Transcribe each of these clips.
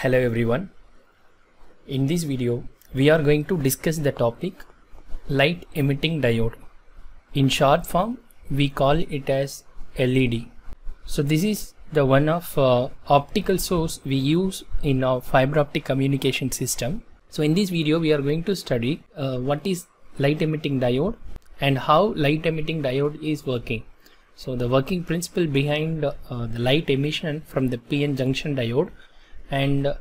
Hello everyone. In this video, we are going to discuss the topic light emitting diode. In short form, we call it as LED. So this is the one of uh, optical source we use in our fiber optic communication system. So in this video, we are going to study uh, what is light emitting diode and how light emitting diode is working. So the working principle behind uh, the light emission from the PN junction diode and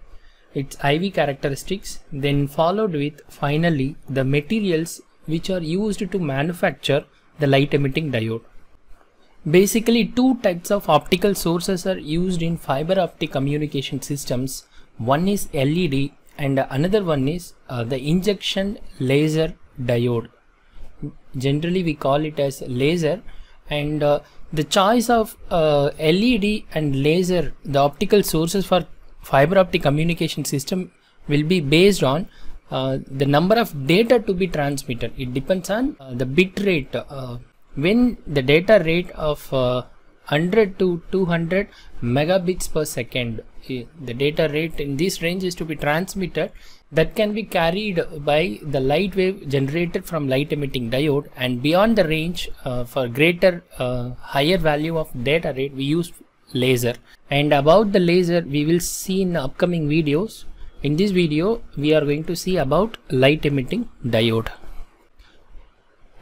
its IV characteristics then followed with finally the materials which are used to manufacture the light emitting diode. Basically two types of optical sources are used in fiber optic communication systems. One is LED and another one is uh, the injection laser diode. Generally we call it as laser and uh, the choice of uh, LED and laser the optical sources for fiber optic communication system will be based on uh, the number of data to be transmitted. It depends on uh, the bit rate. Uh, when the data rate of 100 to 200 megabits per second the data rate in this range is to be transmitted that can be carried by the light wave generated from light emitting diode and beyond the range uh, for greater uh, higher value of data rate we use laser. And about the laser we will see in upcoming videos. In this video we are going to see about light emitting diode.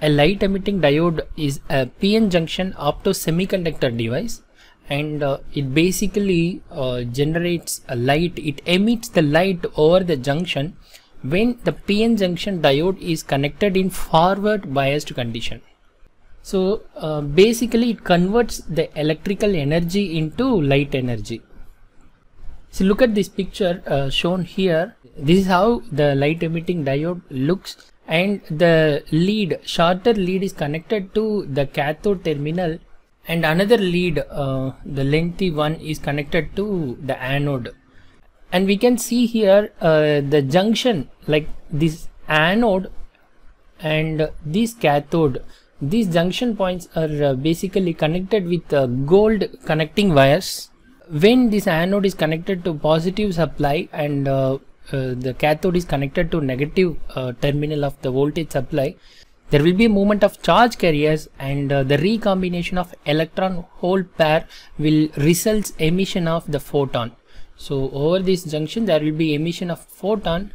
A light emitting diode is a PN junction opto semiconductor device and uh, it basically uh, generates a light. It emits the light over the junction when the PN junction diode is connected in forward biased condition so uh, basically it converts the electrical energy into light energy. So look at this picture uh, shown here. This is how the light emitting diode looks and the lead shorter lead is connected to the cathode terminal and another lead uh, the lengthy one is connected to the anode. And we can see here uh, the junction like this anode and this cathode these junction points are uh, basically connected with uh, gold connecting wires. When this anode is connected to positive supply and uh, the cathode is connected to negative terminal of the voltage supply there will be a movement of charge carriers and uh, the recombination of electron hole pair will results emission of the photon. So over this junction there will be emission of photon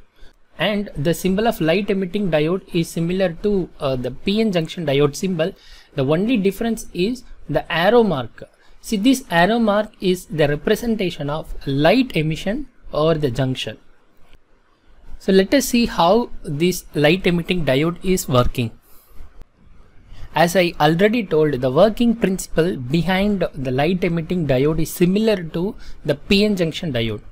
and the symbol of light emitting diode is similar to uh, the PN junction diode symbol. The only difference is the arrow mark. See this arrow mark is the representation of light emission or the junction. So let us see how this light emitting diode is working. As I already told, the working principle behind the light emitting diode is similar to the PN junction diode.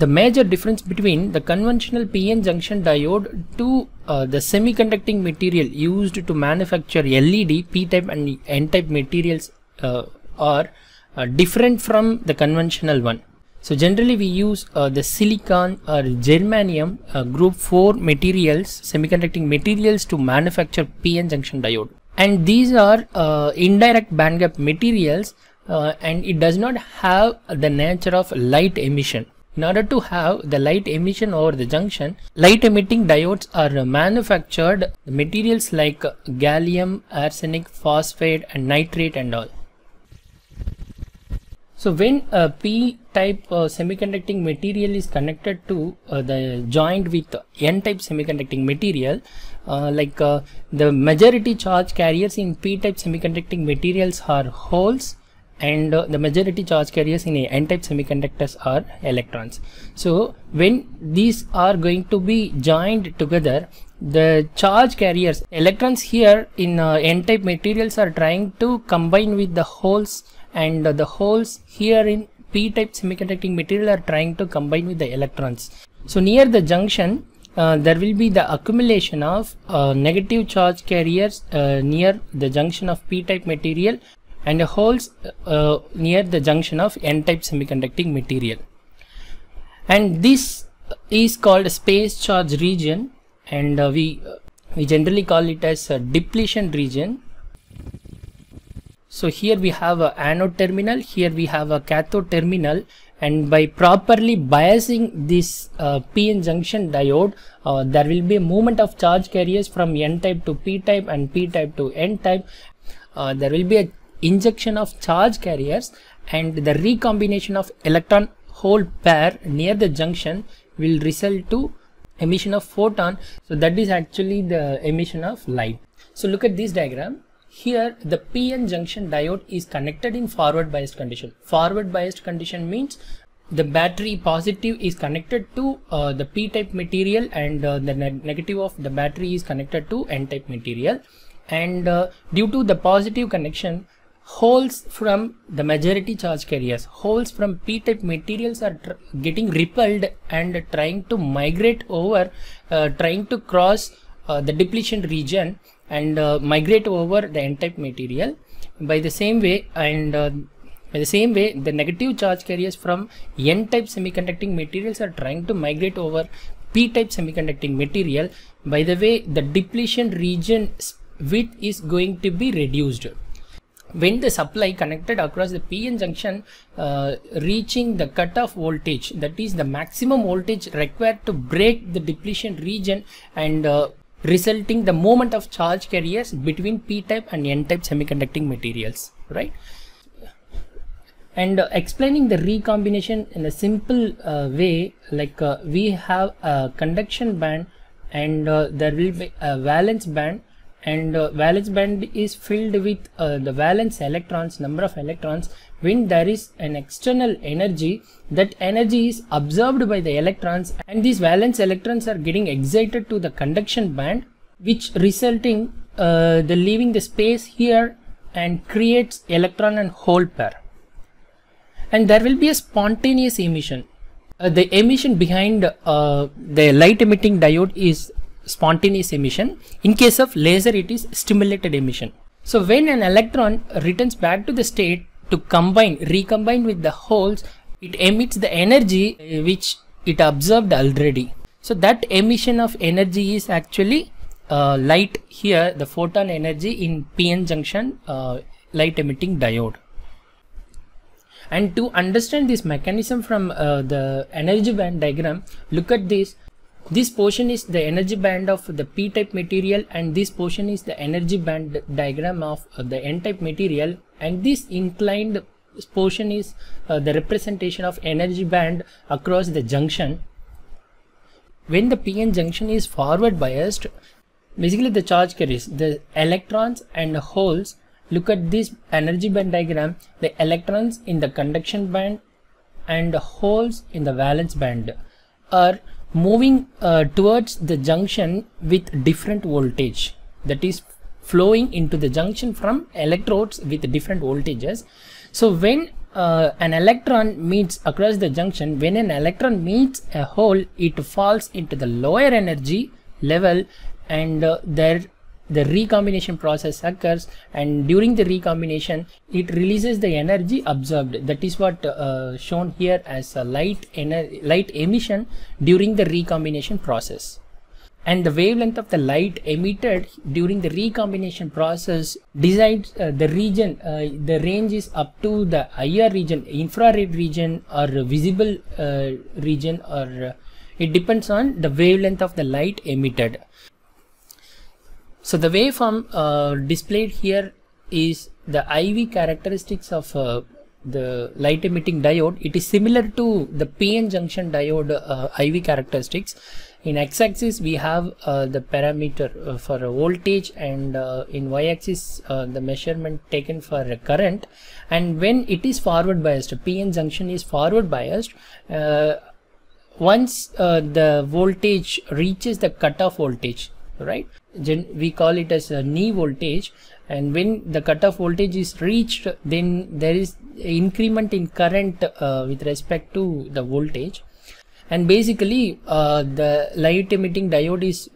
The major difference between the conventional PN junction diode to uh, the semiconducting material used to manufacture LED, P-type and N-type materials uh, are uh, different from the conventional one. So generally we use uh, the silicon or germanium uh, group 4 materials, semiconducting materials to manufacture PN junction diode and these are uh, indirect bandgap materials and it does not have the nature of light emission in order to have the light emission over the junction light emitting diodes are manufactured. Materials like gallium arsenic phosphate and nitrate and all. So when a p-type uh, semiconducting material is connected to uh, the joint with n-type semiconducting material uh, like uh, the majority charge carriers in p-type semiconducting materials are holes and uh, the majority charge carriers in n-type semiconductors are electrons. So when these are going to be joined together the charge carriers electrons here in uh, n-type materials are trying to combine with the holes and uh, the holes here in p-type semiconducting material are trying to combine with the electrons. So near the junction uh, there will be the accumulation of uh, negative charge carriers uh, near the junction of p-type material and holes uh, near the junction of n-type semiconducting material. And this is called a space charge region and uh, we we generally call it as a depletion region. So here we have a anode terminal here we have a cathode terminal and by properly biasing this uh, PN junction diode uh, there will be a movement of charge carriers from N type to P type and P type to N type uh, there will be a injection of charge carriers and the recombination of electron hole pair near the junction will result to emission of photon. So that is actually the emission of light. So look at this diagram. Here the PN junction diode is connected in forward biased condition. Forward biased condition means the battery positive is connected to uh, the p-type material and uh, the ne negative of the battery is connected to n-type material. And uh, due to the positive connection holes from the majority charge carriers. Holes from p-type materials are getting repelled and trying to migrate over uh, trying to cross uh, the depletion region and uh, migrate over the n-type material. By the same way and uh, by the same way the negative charge carriers from n-type semiconducting materials are trying to migrate over p-type semiconducting material. By the way the depletion region width is going to be reduced when the supply connected across the PN junction uh, reaching the cutoff voltage that is the maximum voltage required to break the depletion region and uh, resulting the moment of charge carriers between p-type and n-type semiconducting materials right? And uh, explaining the recombination in a simple uh, way like uh, we have a conduction band and uh, there will be a valence band and uh, valence band is filled with uh, the valence electrons number of electrons. When there is an external energy that energy is absorbed by the electrons and these valence electrons are getting excited to the conduction band which resulting uh, the leaving the space here and creates electron and hole pair. And there will be a spontaneous emission. Uh, the emission behind uh, the light emitting diode is spontaneous emission. In case of laser it is stimulated emission. So when an electron returns back to the state to combine recombine with the holes it emits the energy uh, which it absorbed already. So that emission of energy is actually uh, light here the photon energy in pn junction uh, light emitting diode. And to understand this mechanism from uh, the energy band diagram look at this this portion is the energy band of the p-type material and this portion is the energy band diagram of uh, the n-type material. And this inclined portion is uh, the representation of energy band across the junction. When the pn junction is forward biased basically the charge carries the electrons and holes. Look at this energy band diagram. The electrons in the conduction band and holes in the valence band are moving uh, towards the junction with different voltage. That is flowing into the junction from electrodes with different voltages. So when uh, an electron meets across the junction when an electron meets a hole it falls into the lower energy level and uh, there the recombination process occurs and during the recombination it releases the energy absorbed. That is what uh, shown here as a light light emission during the recombination process. And the wavelength of the light emitted during the recombination process decides uh, the region uh, the range is up to the IR region infrared region or visible uh, region or uh, it depends on the wavelength of the light emitted so the waveform uh, displayed here is the IV characteristics of uh, the light emitting diode. It is similar to the PN junction diode uh, IV characteristics. In x-axis we have uh, the parameter uh, for voltage and uh, in y-axis the measurement taken for current and when it is forward biased PN junction is forward biased once the voltage reaches the cutoff voltage right? Gen we call it as a knee voltage. And when the cutoff voltage is reached then there is increment in current uh, with respect to the voltage. And basically uh, the light emitting diode is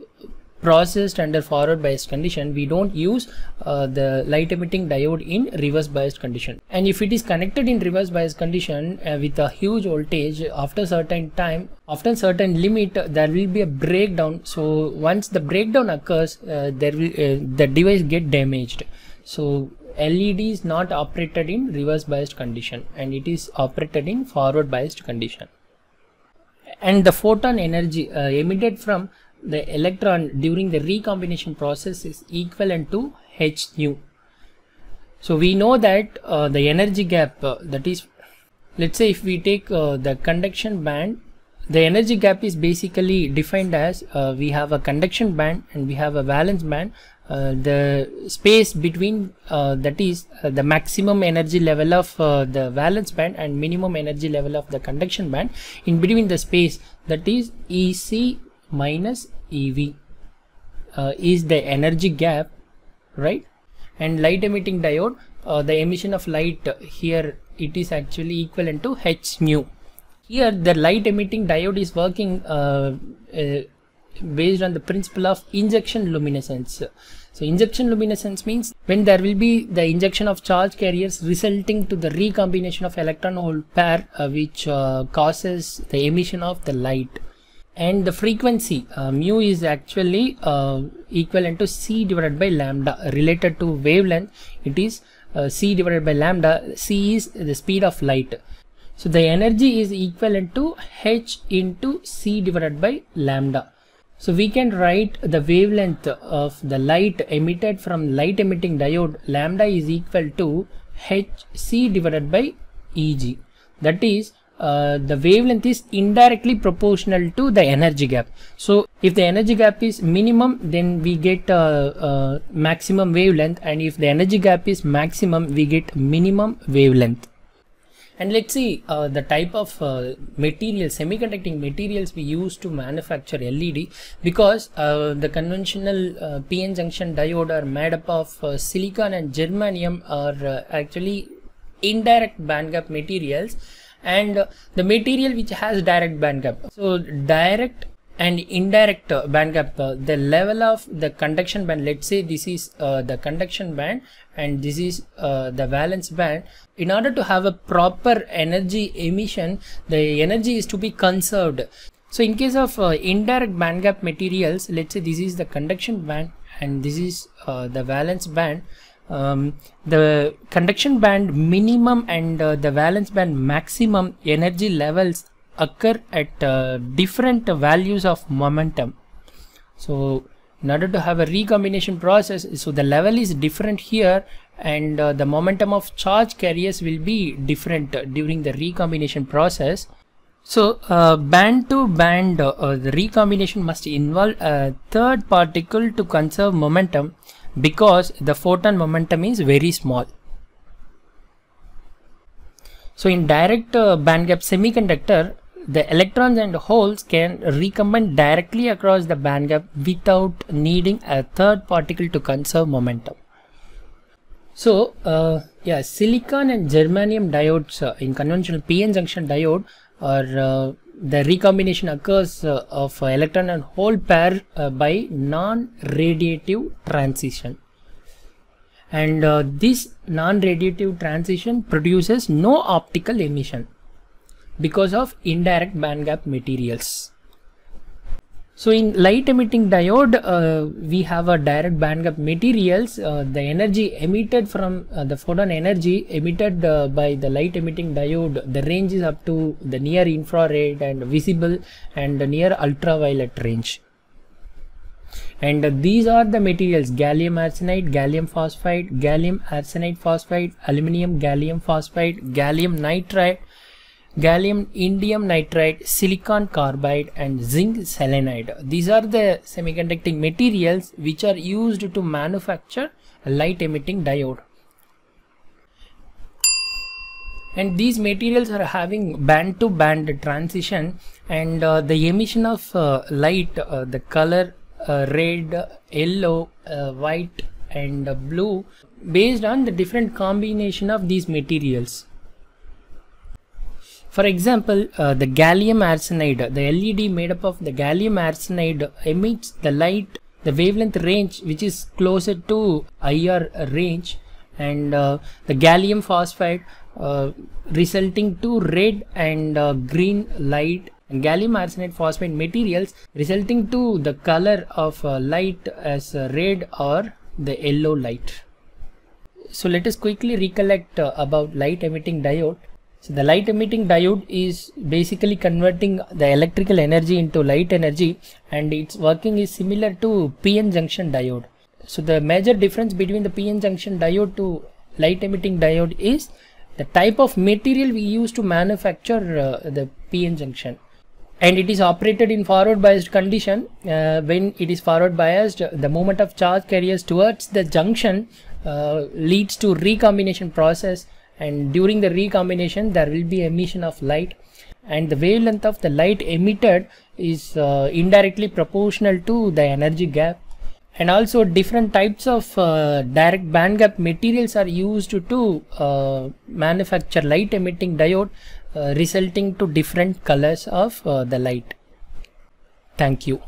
processed under forward biased condition we don't use uh, the light emitting diode in reverse biased condition. And if it is connected in reverse biased condition uh, with a huge voltage after certain time after certain limit there will be a breakdown. So once the breakdown occurs uh, there will uh, the device get damaged. So LED is not operated in reverse biased condition and it is operated in forward biased condition. And the photon energy uh, emitted from the electron during the recombination process is equivalent to h nu. So we know that uh, the energy gap uh, that is let's say if we take uh, the conduction band the energy gap is basically defined as uh, we have a conduction band and we have a valence band uh, the space between uh, that is the maximum energy level of the valence band and minimum energy level of the conduction band in between the space that is EC minus EV uh, is the energy gap right? And light emitting diode the emission of light here it is actually equivalent to h nu. Here the light emitting diode is working uh, uh, based on the principle of injection luminescence. So injection luminescence means when there will be the injection of charge carriers resulting to the recombination of electron hole pair uh, which uh, causes the emission of the light and the frequency uh, mu is actually uh, equivalent to c divided by lambda related to wavelength it is uh, c divided by lambda c is the speed of light so the energy is equivalent to h into c divided by lambda. So we can write the wavelength of the light emitted from light emitting diode lambda is equal to hc divided by eg. That is uh, the wavelength is indirectly proportional to the energy gap. So if the energy gap is minimum then we get uh, uh, maximum wavelength. And if the energy gap is maximum we get minimum wavelength. And let's see uh, the type of uh, material semiconducting materials we use to manufacture LED because uh, the conventional uh, PN junction diode are made up of uh, silicon and germanium are actually indirect bandgap materials and the material which has direct band gap so direct and indirect band gap uh, the level of the conduction band let's say this is uh, the conduction band and this is uh, the valence band in order to have a proper energy emission the energy is to be conserved. So in case of uh, indirect band gap materials let's say this is the conduction band and this is uh, the valence band um, the conduction band minimum and the valence band maximum energy levels occur at uh, different values of momentum. So in order to have a recombination process so the level is different here and uh, the momentum of charge carriers will be different during the recombination process. So uh, band to band uh, the recombination must involve a third particle to conserve momentum because the photon momentum is very small so in direct uh, band gap semiconductor the electrons and holes can recombine directly across the band gap without needing a third particle to conserve momentum. So, uh, yeah, silicon and germanium diodes uh, in conventional PN junction diode are uh, the recombination occurs uh, of electron and hole pair uh, by non-radiative transition and uh, this non-radiative transition produces no optical emission because of indirect bandgap materials. So in light emitting diode, uh, we have a direct band bandgap materials. Uh, the energy emitted from uh, the photon energy emitted uh, by the light emitting diode, the range is up to the near infrared and visible and near ultraviolet range. And these are the materials gallium arsenide, gallium phosphide, gallium arsenide phosphide, aluminum gallium phosphide, gallium nitride, gallium indium nitride silicon carbide and zinc selenide. These are the semiconducting materials which are used to manufacture light emitting diode. And these materials are having band to band transition and uh, the emission of uh, light uh, the color uh, red yellow uh, white and blue based on the different combination of these materials for example, uh, the gallium arsenide, the LED made up of the gallium arsenide emits the light, the wavelength range which is closer to IR range and uh, the gallium phosphide uh, resulting to red and uh, green light and gallium arsenide phosphide materials resulting to the color of uh, light as red or the yellow light So let us quickly recollect uh, about light emitting diode. So the light emitting diode is basically converting the electrical energy into light energy and its working is similar to PN junction diode. So the major difference between the PN junction diode to light emitting diode is the type of material we use to manufacture uh, the PN junction and it is operated in forward biased condition uh, when it is forward biased the movement of charge carriers towards the junction uh, leads to recombination process and during the recombination there will be emission of light. And the wavelength of the light emitted is uh, indirectly proportional to the energy gap. And also different types of uh, direct band gap materials are used to uh, manufacture light emitting diode uh, resulting to different colors of uh, the light. Thank you